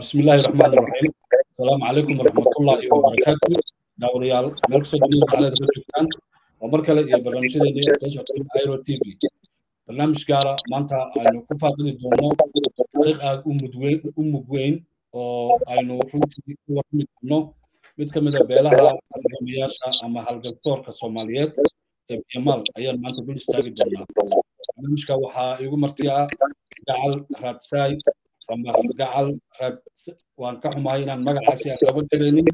بسم الله الرحمن الرحيم السلام عليكم ورحمة الله وبركاته داوديال ملك سودني على دكتور ومركلة يا برنامج دي سيشن ايرو تي في برنامج gaara maanta aynu ku faaqidi doono taariikh aad u mudweyn u mugweyn oo aynu runtii ku warmi doono mid ka mid a beelaha halgamayaasha ama halgansoorka soomaaliyeed ee biyamal ayaan maanta dul istaagi doonaa barnaamijka waxaa igu martiya gacal raadsaay ama gacal raad waan ka xumahay inaan magacaasi aan laba garaynin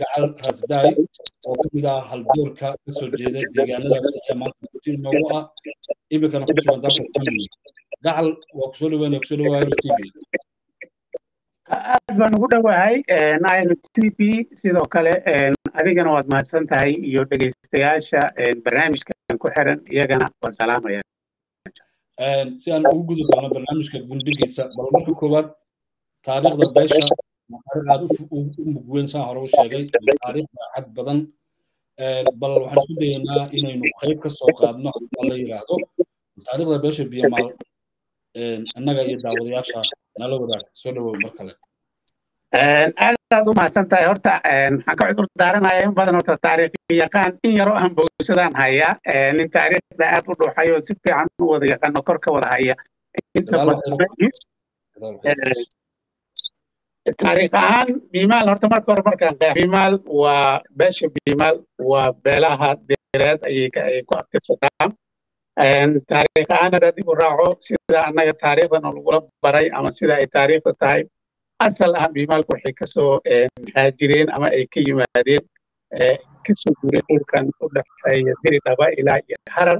gacal rasdaay oo ka mid ah haldoorka ka soo jeeda deegaanadaas ayaa maanta marti noogu ah iminkana ku sugan dalka kenya gacal waa ku soo dhaweynaya ku soo dhawaaya t v. Aad baan ugu dhowahay nile t v sidoo kale adigana waad mahadsan tahay iyo dhegaystayaasha barnaamijkan ku xiran iyagana waan salaamaya si aan ugu gudi doono barnaamijka gundhigiisa bal marka koowaad taariikhda beesha taariikh aad u mugweyn saan hore u sheegay taariikh xad badan. Bal waxaan isku dayaynaa inaynu qayb ka soo qaadno haddii la yidhaahdo taariikhda beesha biyamaal annaga iyo daawadayaasha nala wadaag soo dhawow mar kale aad aad u mahadsan tahay horta waxaan ka cudur daaranaya in badan horta taariikh in yaroo aan bogsadaan haya nin taariikhda aad u dhuuxayo si fiican u wada yaqaano kor ka wada haya inta taariikh ahaan bimaal horta marka hore markaan qeex bimaal waa beesha bimaal waa beelaha deereed ayay ku abtirsataa taariikh ahaan hadaad dib u raaco sida annaga taariikhdan lagula baray ama sida ay taariikhda tahay asal ah bimaalku waxay ka soo haajireen ama ay ka yimaadeen ka soo guureen dhulkan u dhexeeya diri dhaba ilaa iyo harar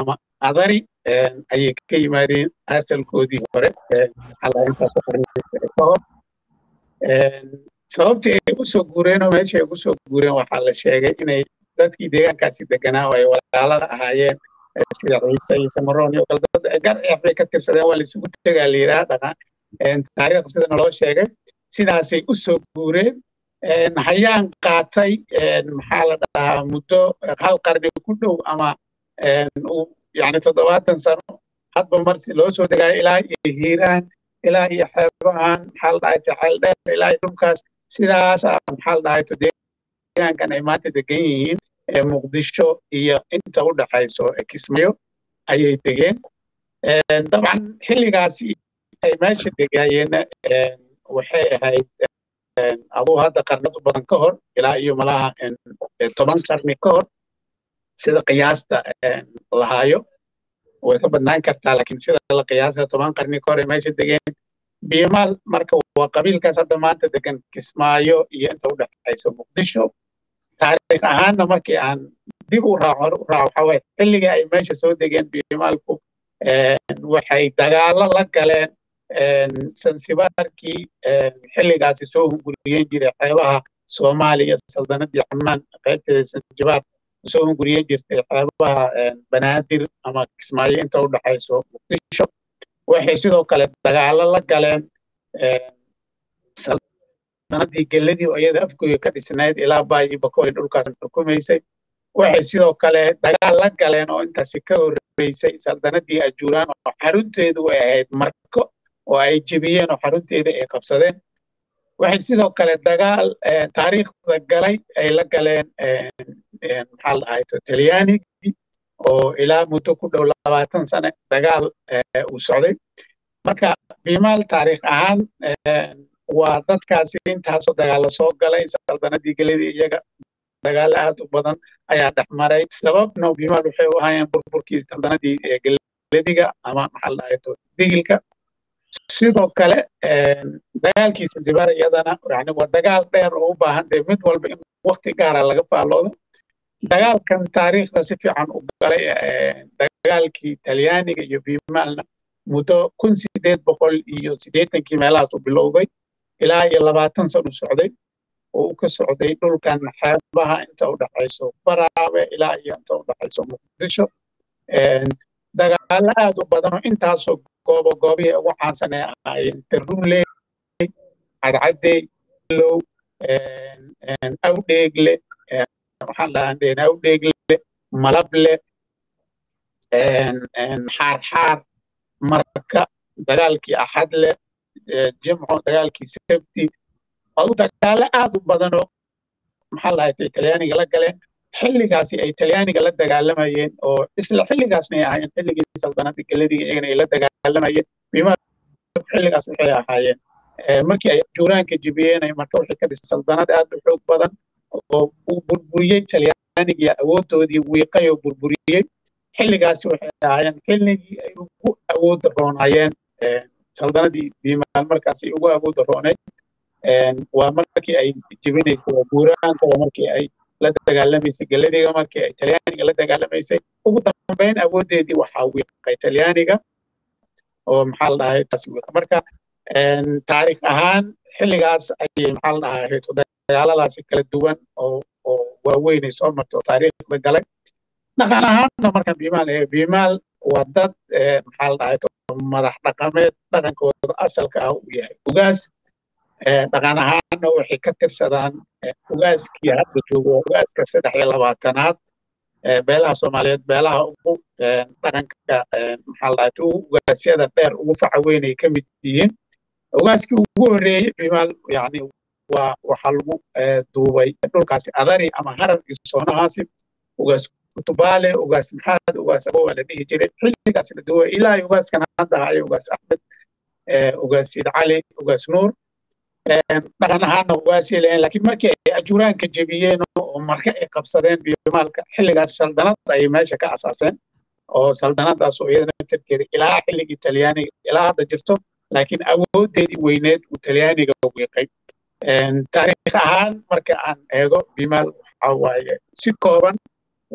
ama adari ayay ka yimaadeen asalkoodii hore kahor sababtii ay u soo guureen oo meesha ay u soo guureen waxaa la sheegay inay dadkii deegaankaasi deganaa ay walaalada ahaayeen sida ciise iyo samaroon iyo kale dad gar eex bay ka tirsadeen waa laisugu tegaa la yidhaha dhaqan taariikhda sida naloo sheegay sidaasay u soo guureen hayaan qaatay maxaa la dhahaa muddo hal qarni ku dhow ama yani toddobaatan sano hadba marsi loo soo degaayo ilaa iyo hiiraan ilaa iyo xeebahan maxaa la dhahay taxeel dheer ilaa iyo dhulkaas sidaasa maxaa la dhahay deegaankan ay maanta degan yihiin muqdisho iyo inta u dhaxayso kismayo ayay degeen dabcan xilligaasi ay meesha degaayeenna waxay ahayd aduu hadda qarnad u badan ka hor ilaa iyo malaha toban qarni ka hor sida qiyaasta lahaayo. Way ka badnaan kartaa laakiin sida la qiyaasa toban qarni ka hor ay meesha degeen. Biimaal marka waa qabiilkaas hadda maanta degan kismaayo iyo inta u dhexayso muqdisho. Taariikh ahaanna markii aan dib u raaco waxaa xilliga ay meesha soo degeen biimaalku waxay dagaalo la galeen sansibaarkii xilligaasi soo hunguriyen jiray xeebaha soomaaliya saldanadii camaan qaybteeda sanjibaar soo hunguriyen jirtay xeebaha banaadir ama kismaayo inta u dhexayso muqdisho. Waxay sidoo kale dagaalo la galeen saldanadii geladii oo iyada afgooya ka dhisnayd ilaa baayi bakooli dhulkaas xukumaysay. Waxay sidoo kale dagaal la galeen oo intaasi ka horreysay saldanadii ajuuraan oo xarunteedu ay ahayd marko oo ay jebiyeen oo xarunteeda ay qabsadeen. Waxay sidoo kale dagaal taariikhda galay ay la galeen maxaa la dhahay talyaanigii oo ilaa muddo ku dhow labaatan sane dagaal uu socday. Marka bimaal taariikh ahaan waa dadkaasi intaasoo dagaalla soo galay saldanadii geladii iyaga dagaalo aad u badan ayaa dhex maray. Sababna bimaal waxay u ahaayeen burburkii saldanadii geladiga ama maxaa la dhahay digilka sidoo kale dagaalkii sanjibaar iyadana yani waa dagaal dheer oo u baahan dee mid walba in wakti gaara laga faalloodo. Dagaalkan taariikhda si fiican u galay dagaalkii talyaaniga iyo bimaalna muddo kun sideed boqol iyo siddeetankii meelahaas u bilowday ilaa iyo labaatan sano socday oo uu ka socday dhulkan xeebaha inta u dhexayso baraabe ilaa iyo inta u dhexayso muqdisho. Dagaalo aad u badan oo intaasoo goobo goobihii ugu caansan ee tarule cadcadey low awdheegle waxaan dhahaan awdheegle malable xaarxaar marka dagaalkii axadle jimco dagaalkii sabti adu dagaalo aad u badanoo maxaa lahayd talyaaniga la galeen xilligaasi ay talyaaniga la dagaalamayeen oo isla xilligaasna ay ahaayeen xilligii saldanada geladiga iyagana ay la dagaalamayeen bimaal xilligaas waxay ahaayeen. Markii ay juuraanka jibiyeen ay marka waxay ka dhisay saldanad aad u xoog badan oo uu burburiyey talyaanigii awooddoodii wiiqay oo burburiyey. Xilligaasi waxay ahaayeen xilligii ay ugu awoodda roonaayeen saldanadii bimaal markaas ugu awoodda rooneyd. Waa markii ay jibinaysay waa markii ay la dagaalamaysay geladiga markii ay talyaaniga la dagaalamaysay ugu dambeyn awooddeedii waxaa wiiqay talyaaniga oo maxaa la dhahay taasi wiiqa marka taariikh ahaan xilligaas ayay maxaa la dhahay dagaaladaasi kala duwan oo oo waaweyn ay soo martay oo taariikhda galay dhaqan ahaanna marka bimaal ee bimaal waa dad maxaa la dhahay madax dhaqameed dhaqankooda asalka ah uu yahay ugaas dhaqan ahaanna waxay ka tirsadaan ugaaskii hadda joogo ugaaska saddex iyo labaatanaad beelaha soomaaliyeed beelaha ugu dhaqanka maxaa ugaasyada dheer ugu faca weyn ay ka mid yihiin. Ugaaskii ugu horreeyey bimaal yani waa waxaa lagu duubay dhulkaasi adari ama harar iyo soonahaasi ugaas kutubaale ugaas maxaad ugaas abowa la dhihi jiray. Xilligaas la duubay ilaa ugaaskan hadda hayo ugaas axmed ugaas sid cali ugaas nuur dhaqan ahaana ugaasii lahayn laakiin markii ay ajuraanka jebiyeen oo marka ay qabsadeen biyomaalka xilligaas saldanad ayay meesha ka asaaseen oo saldanadaas oo iyadana jirkeeda ilaa xilligii talyaaniga ilaa hadda jirto laakiin awooddeedii weyneed uu talyaaniga wiiqay taariikh ahaan marka aan eego bimaal waxa waaye si kooban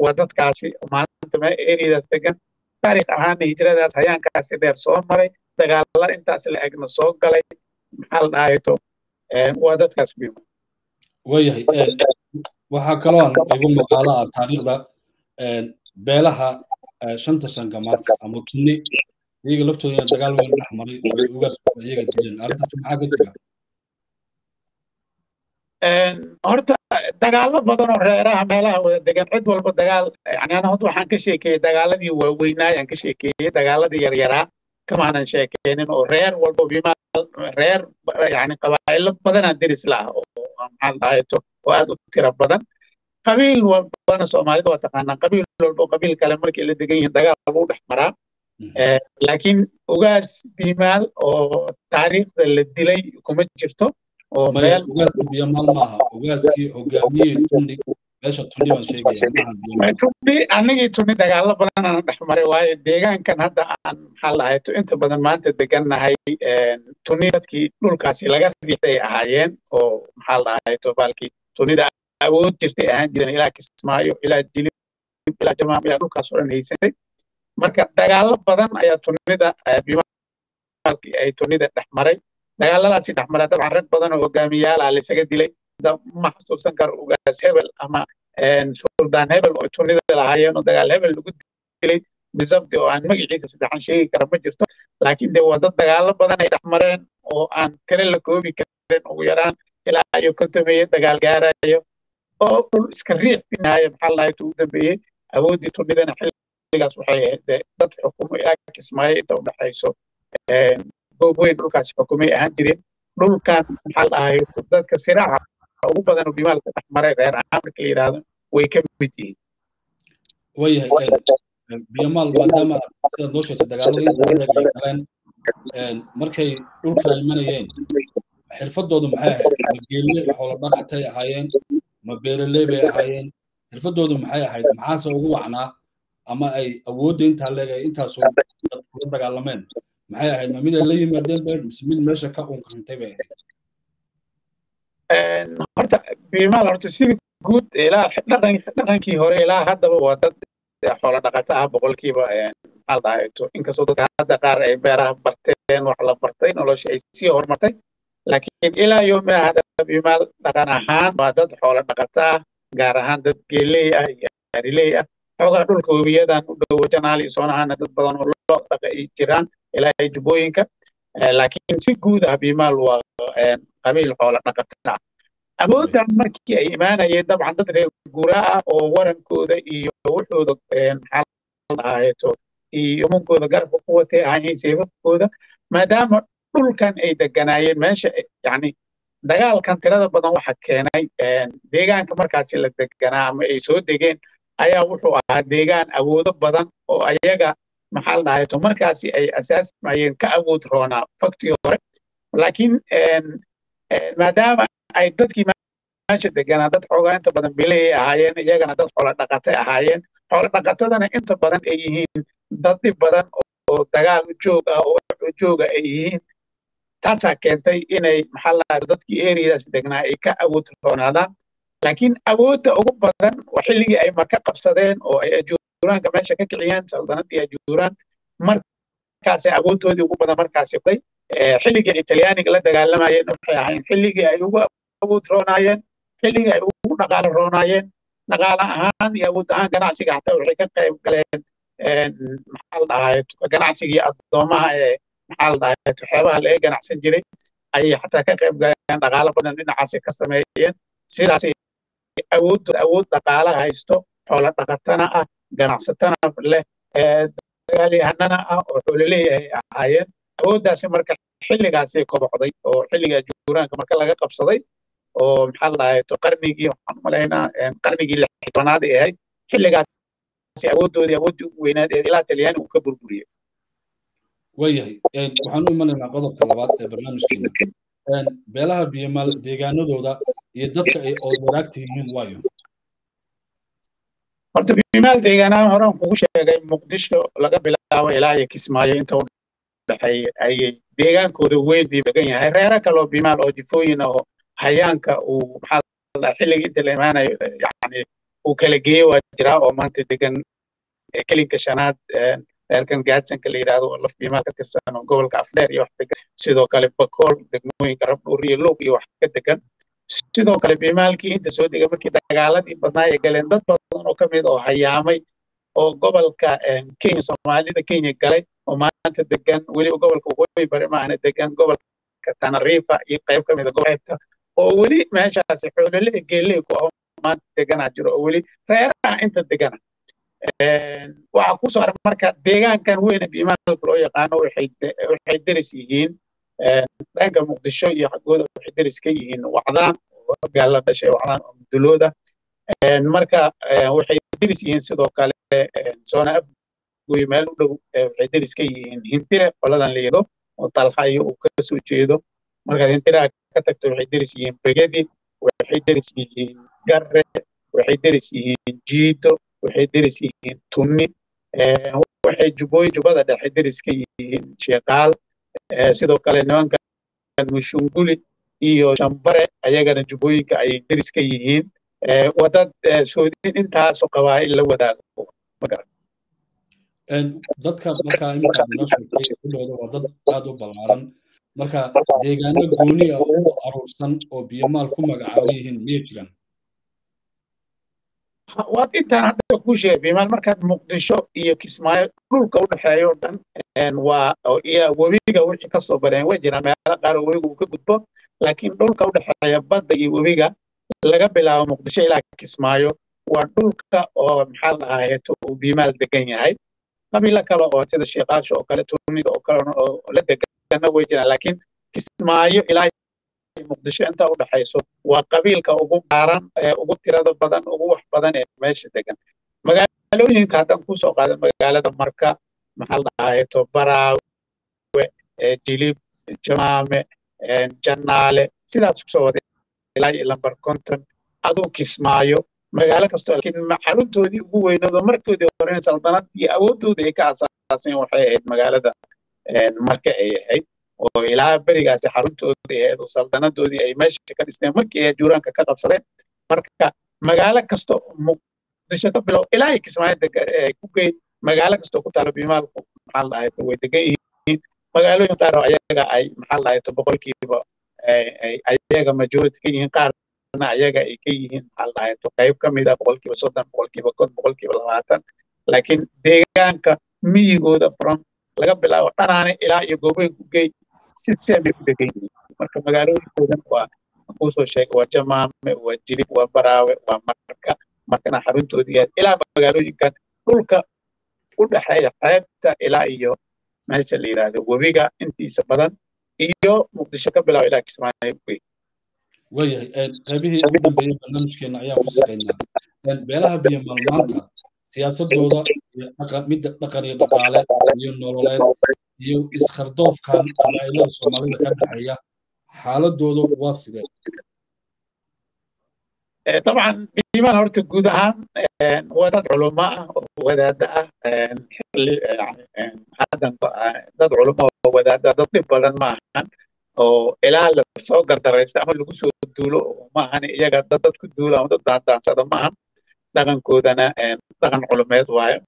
waa dadkaasi maanta ma eriyadaas degan. Taariikh ahaana hijradaas hayaankaasi dheer soo maray dagaalla intaas la egna soo galay maxaa la waa dadkaas waayahay waxaa kaloo aan igu maqaalo ah taariikhda beelaha shanta shangamaas ama tunni. Iyaga laftooda dagaal weyn dhex maray ay ugaas iyaga dileen. Arrintaas maxaa ka jira? Horta dagaallo badan oo reeraha meelaha wada degan cid walba dagaal yani ana hadda waxaan ka sheekeeyey dagaaladii waaweynaayaan ka sheekeeyey dagaaladii yaryaraa kamaanan sheekeynin oo reer walba reer yani qabaa'ilo badanaa deris la ah oo maxaa dhahayeto oo aad u tiro badan qabiil walbana soomaalida waa taqaanaa qabiil walba qabiil kale markay la degan yihiin dagaal lagu dhex maraa laakiin ugaas bimaal oo taariikhda la dilay kuma jirto oo meel ugaaska biyomaal maaha ugaaskii hogaamiyey tunni meesha anigii tunni dagaallo badan aan dhex maray waayo deegaankan hadda aan maxaa lahayto inta badan maanta degannahay tunni dadkii dhulkaasi laga riixday ahaayeen oo maxaa lahayto baalkii tunnida awood jirtay ahaan jireen ilaa kismaayo ilaa jilib ilaa jamaam ilaa dhulkaas oo dhan haysatay. Marka dagaallo badan ayaa tunnida bimaalkii ay tunnida dhex maray. Dagaaladaasi dhex mara dabcan rag badan oo hogaamiyaal ah laysaga dilay ma xasuusan karo ugaas hebel ama suldaan hebel oo tunnida lahaayeen oo dagaal hebel lagu dilay bisabti oo aan magaciisa saddexan sheegi kara ma jirto laakiin dee waa dad dagaallo badan ay dhex mareen oo aan tire la koobi karin ugu yaraan ilaa iyo kontomeeye dagaal gaarayo oo dhul iska riix binaayo maxaa lahayd ugu dambeeyey awooddii tunnidana xilligaas waxay ahayd dad xukumo ilaa kismaayo inta u goob weyn dhulkaasi xukumay ahaan jireen dhulkan maxaa dhahay dadka siraaca ugu badan oo dhex maray reer marka la yidhaahdo way ka mid yihiin wayahay biyamaal maadaama sidaad noo sheegtay dagaaladii ay galeen markay dhulka imanayeen xirfadoodu maxay ahayd ma geelle xoola dhaqatay ahaayeen ma beeraley bay ahaayeen xirfadoodu maxay ahayd maxaase ugu wacnaa ama ay awoodda intaa leegay intaasoo dad kula dagaalameen maxay ahayd ma mid ay la yimaadeen be mise mid meesha ka unkantay bay ahayd horta biimaal horta sidii guud ilaa dhaqankii hore ilaa haddaba waa dad xoola dhaqato ah boqolkiiba maxaa dhahayeto inkastoo dadka hadda qaar ay beeraha barteen wax la bartay nolosha ay sii horumartay. Laakiin ilaa yoomina hadda biimaal dhaqan ahaan waa dad xoola dhaqato ah gaar ahaan dad geeley ah iyo ariley ah. Xoogaa dhulka webiyadan u dhowo janaal iyo soonahana dad badan oo loo dhaqa ay jiraan ilaa ay jubbooyinka laakiin si guud ah biimaal waa qabiil xoola dhaqata awooddan markii ay imaanayeen dabcan dad reer guuraa ah oo warankooda iyo wuxooda maxaa dhahayeto iyo munkooda garabka ku watay ahaayeen seefafkooda maadaama dhulkan ay deganaayeen meesha yani dagaalkan tirada badan waxa keenay deegaanka markaasi la deganaa ama ay soo degeen ayaa wuxuu ahaa deegaan awoodo badan oo ayaga maxaa la dhahay to markaasi ay asaasmayeen ka awood roonaa faktii hore laakiin maadaama ay dadkii meesha deganaa dad xoogaa badan bilay ahaayeen iyagana dad xoolo dhaqatay ahaayeen xoolo dhaqatadana inta badan ay yihiin dad dhib badan oo dagaal joog ah oo jooga ay yihiin taasaa keentay inay maxaa la dhahay dadkii eriyadaas degnaa ay ka awood roonaadaan laakiin awoodda ugu badan waa xilligii ay marka qabsadeen oo ay ajuuraanka meesha ka kiciyeen saldanadii ajuuraan markaasay awooddoodii ugu badan markaasi day xilligii ay talyaaniga la dagaalamayeen waxay ahayn xilligii ay ugu awood roonaayeen xilligii ay ugu dhaqaalo roonaayeen dhaqaale ahaan iyo awood ahaan ganacsiga xataa waxay ka qayb galeen maxaa la addoomaha ee maxaa la laga ganacsan jiray ayay xataa ka qayb galeen dhaqaalo badan dhinacaasi ka sameeyeen sidaasay awood awood dhaqaala haysto xoolo dhaqatana ah ganacsatana leh dagaalyahanana ah oo xoolo leeyahay ahaayeen. Awooddaasi marka xilligaasay kobocday oo xilliga juuraanka marka laga qabsaday oo maxaa la dhahay to qarnigii waxaan u malaynaa qarnigii lixtanaad ay ahayd xilligaasi awooddoodii awooddii ugu weynaad ee ilaa talyaani uu ka burburiyey. Waayahay waxaan u imanaynaa qodobka labaad ee barnaamijkeena beelaha biyamaal deegaanadooda iyo dadka ay ood wadaagta yihiin waayo horta bimaal deegaanaan horaan kugu sheegay muqdisho laga bilaabo ilaa iyo kismaayo inta u dhexeeya ayay deegaankooda weyn bii degan yahay. Reero kaloo bimaal oo jifooyin oo hayaanka uu maxaa xilligii imaanayo yani uu kala geeyo waa jiraa oo maanta degan kelinka shanaad reerkan gaadsanka la yidhaahdo oo laf bimaal ka tirsan oo gobolka afdheer iyo wax degan sidoo kale bakool degmooyinka rabdhuur iyo luuq iyo wax ka degan sidoo kale bimaalkii inta soo dega markii dagaaladii badnaa ay galeen dad badan oo ka mid oo hayaamay oo gobolka kenya soomaalida kenya galay oo maanta degan weliba gobolka waqooyi bari maahna degan gobolka tanariifa iyo qayb ka mid a gobolka oo weli meeshaasi xoolole geeley ku ah maanta deganaa jiro oo weli reeraha inta degana waxaa ku soo marka deegaankan weyne bimaalka loo yaqaano waxay deris yihiin dhanka muqdisho iyo xaggooda waxay deris ka yihiin wacdaan la dhashay wacdaan oo mudulooda. Marka waxay deris yihiin sidoo kale soona afgoy meel u dhow waxay deris ka yihiin hintire qoladan la yidho oo talhayo uu ka jeedo. Markaad hintiraha ka tagto waxay deris yihiin begedi waxay deris yihiin garre waxay deris yihiin jiito waxay deris yihiin tunni waxay jubbooyin jubbada dhexe deris ka yihiin sheekaal sidoo kale nimankan mushunguli iyo shambare ayagana jubbooyinka ay deris ka yihiin. Wadad soodin intaasoo qabaa'il la wadaago. Dadka markaa iminkaad noo sheegtay waa dad aad u ballaaran. Marka deegaano gooni ah oo aruursan oo biyamaal ku magacaaban yihiin miyay jiraan waad intaan hadda ku sheegay bimaal markaad muqdisho iyo kismaayo dhulka u dhexeeyo o dhan waa webiga wixii ka soo bareen way jiraan meelo qaar oo webiga uu ka gudbo laakiin dhulka u dhexeeya badda iyo webiga laga bilaabo muqdisho ilaa kismaayo waa dhulka oo maxaa la dhahayeeto uu bimaal degan yahay. Qabiilo kale oo sida sheekaasha oo kale tunida oo kale oo la degana way jiraan laakiin kismaayo ilaa muqdisho inta u dhexayso waa qabiilka ugu baaran ugu tirada badan ugu wax badan ee meesha degan magaalooyinka haddaan ku soo qaada magaalada marka maxaa baraawe jilib jamaame jannaale sidaas ku soo wada ilaa iyo lambar konton aduu kismaayo. Magaalo kastoo laakiin xaruntoodii ugu weynoodoo markoodii horena saldanad iyo awooddoodii ay ka asaaseen waxay ahayd magaalada marka ay ahayd oo ilaa berigaasi xaruntoodii ahayd oo saldanadoodii ay meesha ka dhisteen markii ay juuraanka ka qabsadeen marka magaalo kasta muqdisho ka bilow ilaa ay kismaayo ku geyd magaalo kastoo ku taalo bimaalku maxaa la dhahay way degan yihiin. Magaalooyin qaar oo ayaga ay maxaa la dhahay boqolkiiba ayaga majority ka yihiin qaar ayaga ay ka yihiin maxaa la dhahay qayb ka mid ah boqolkiiba soddon boqolkiiba kod boqolkiiba labaatan. Laakiin deegaanka miyigooda from laga bilaabo dhanaane ilaa iyo goobeyn ku geey si ku yihiin marka magaalooyinkoodan waa kuusoo sheegay waa jamaame waa jilib waa baraawe waa marka markana xaruntoodii yaad ilaa magaalooyinkan dhulka u dhexeeya xeebta ilaa iyo meesha la yidhaahdo webiga intiisa badan iyo muqdisho ka bilaabo ilaa kismaayo waayahay qaybihii ugu dambeeyey barnaamijkeena ayaan ku shaqaynaa beelaha biyo maalmaanta siyaasadooda midda dhaqan iyo dhaqaale iyo nololeed iyo iskhardoofkan qabaa'ilada soomaalida ka dhexeeya xaaladooda waa sidee طبعا بيمان horta guud ahaan waa dad culamo ah oo wadaada ah yani haddan dad culamo oo wadaada dad dhib badan ma ahan oo ilaa la soo gardaraysta ama lagu soo duulo ma ahan iyaga dad dad ku duulo ama dad daandaansada ma ahan dhaqankoodana dhaqan culumeed waayo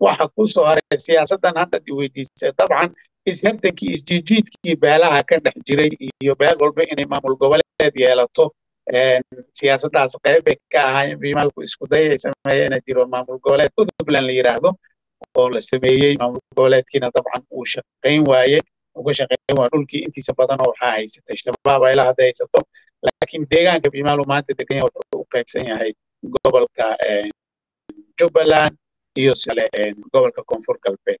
waxa ku soo haray siyaasaddan hadda i weydiisay. Dabcan ishardankii isjiijiidkii beelaha ka dhex jiray iyo beel walba inay maamul goboleed yeelato. Siyaasaddaas qeybbay ka ahaayeen biimaalku isku day ay sameeyeen jiro maamul goboleed. Puntland la yidhaahdo oo la sameeyey maamul goboleedkiina dabcan uu shaqayn waaye uga shaqayn waa dhulkii intiisa badan oo waxaa haysatay. Shabaab ay la haysato laakiin deegaanka biimaalu maanta degan yahay wuxuu u qaybsan yahay gobolka jubbaland iyo sale gobolka koonfur galbeed.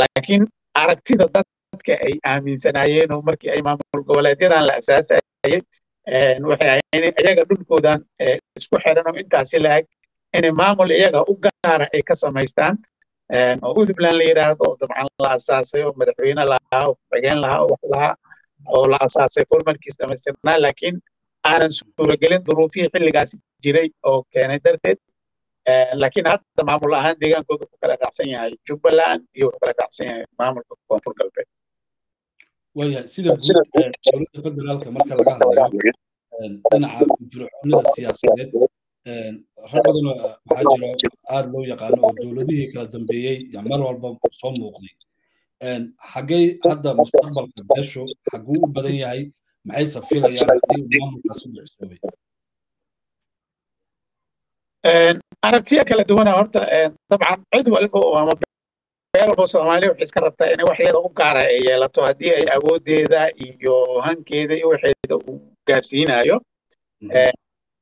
Laakiin aragtida dadka ay aaminsanaayeen oo markii ay maamul goboleedyadan la asaasayay waxay ahayn iyaga dhulkoodan isku xiran oo intaasi la-eg inay maamul iyaga u gaara ay ka samaystaan. Oo puntland la yidhaahdo oo dabcan la asaasay oo madaxweyne lahaa oo ku-xigeen lahaa oo wax lahaa oo la asaasay formalkiis dhamaystirnaa laakiin aanan suuragelin duruufihii xilligaasi jiray oo keenay darteed laakiin hadda maamul ahaan deegaankooda ku kala dhacsan yahay jubbaland iyo wuxuu kala dhacsan yahay maamulka koonfur galbeed. Waayahay sida guud dowladda federaalka marka laga hadlayo dhinaca fircoonida siyaasadeed rag badan waxaa jiro aad loo yaqaano oo dowladihii kala dambeeyey mar walba soo muuqday. Xaggey hadda mustaqbalka beeshu xaguu u badan yahay maxayse filayaan haddii uu maamulkaas u dhicsoobay aragtiya kala duwana horta dabcan cid walba oo ama beel walba soomaaliya waxay iska rabtaa inay waxeeda u gaara ay yeelato haddii ay awoodeeda iyo hankeeda iyo waxeeda uu gaarsiinayo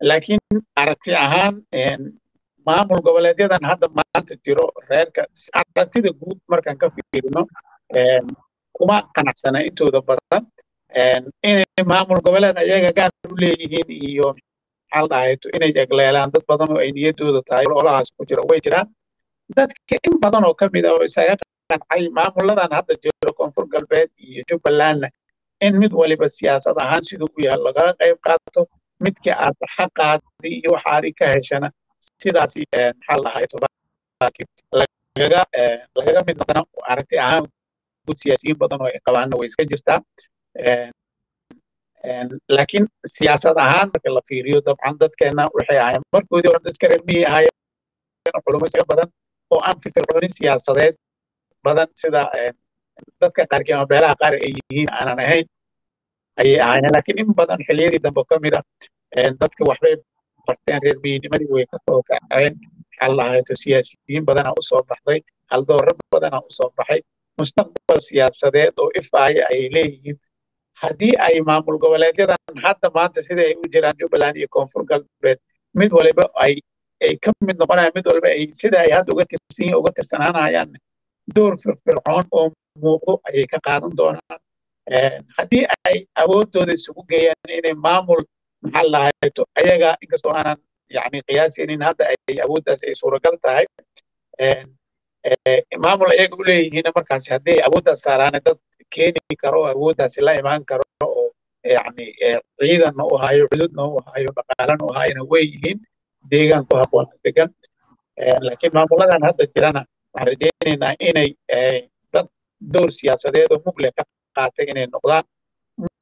laakiin aragti ahaan maamul goboleedyadan hadda maanta jiro reerka aragtida guud markaan ka fiirino kuma qanacsana intooda badan. Inay maamul goboleed ayaga gaar u leeyihiin iyo maxaa dhahayto inay egleelaan dad badan oo ay niyadooda tahay ololahaas ku jira way jiraan. Dadka in badan oo ka mid ah oo isaga qancay maamuladan hadda jiro koonfur galbeed iyo jubbalandna. In mid waliba siyaasad ahaan siduu u yahay lagaga qayb qaato midkii aad xaqaadi iyo waxaadi ka heshana sidaasi maxaa lagaga lagaga mid noqdana aragti ahaan guud siyaasiyiin badan oo ay qabaanna way iska jirtaa laakiin siyaasad ahaan marka la fiiriyo dabcan dadkeena waxay ahaayeen markoodii hore dadka reer miyay ahaayeen culumo iska badan oo aan firfircoonin siyaasadeed badan sida dadka qaarkii ama beelaha qaar ay yihiin aanan ahayn ayay ahaayeen. Laakiin in badan xilliyadii dambe ka mid ah dadka waxbay barteen reer miyinimadii way ka soo kaceen maxaa lahayto siyaasiyiin badanaa u soo baxday haldoorro badanaa u soo baxay mustaqbal siyaasadeed oo ifaaya ayay leeyihiin haddii ay maamul goboleedyadan hadda maanta sida ay u jiraan jubbaland iyo koonfur galbeed mid waliba ay ay ka mid noqonayaan mid walba ay sida ay hadda uga tirsan uga tirsanaanayaan door firfircoon oo muuqdo ayay ka qaadan doonaan. Haddii ay awoodooda isugu geeyaan inay maamul maxaa lahayto ayaga inkastoo aanan yani qiyaasinin hadda ay awooddaas ay suuragal tahay maamul ayaga u leeyihiin markaasi haddii ay awooddaas saaraane dad keeni karo oo awooddaasi la imaan karo oo yani ciidanna u hayo cududna u hayo dhaqaalana u hayana way yihiin deegaan ku habboon degan laakiin maamuladan hadda jirana waxaan rajaynaynaa inay dad door siyaasadeed oo mugle ka qaatay inay noqdaan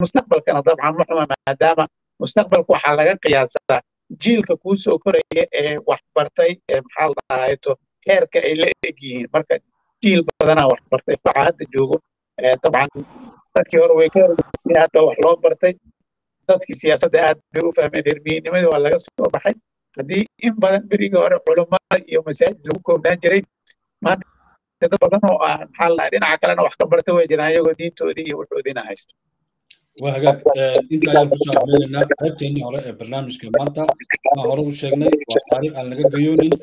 mustaqbalkana dabcan muxuma maadaama mustaqbalka waxaa laga qiyaasaa jiilka kuu soo koraya ee wax bartay ee maxaa la dhahayto heerka ay la eg yihiin marka jiil badanaa wax bartay faca hadda joogo dabcan dadkii hore way ka hormaysay hadda wax loo bartay. Dadkii siyaasadda aad bay u fahmeen hermiyinimadii waa laga soo baxay. Haddii in badan berigii hore culummada iyo masaajid lagu koobnaan jiray maanta dad badan oo ah maxaa la dhinaca kalena wax ka barta way jiraan iyagoo diintoodii iyo wuxoodiina haysto. Waa hagaag inta ayaan ku soo afmeelaynaa qaybteennii hore ee barnaamijka maanta aan hore u sheegnay waa taariikh aan laga gayoonin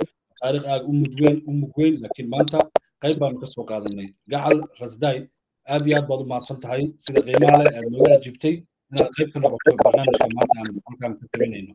taariikh aad u mudweyn u mugweyn laakiin maanta qayb baanu ka soo qaadanay. Gacal rasday aad iyo aad baad u mahadsan tahay sida qiimaha leh aad nooga ajibtay inaad qayb ka noqoto barnaamijka maanta aan halkaan ka tabinayno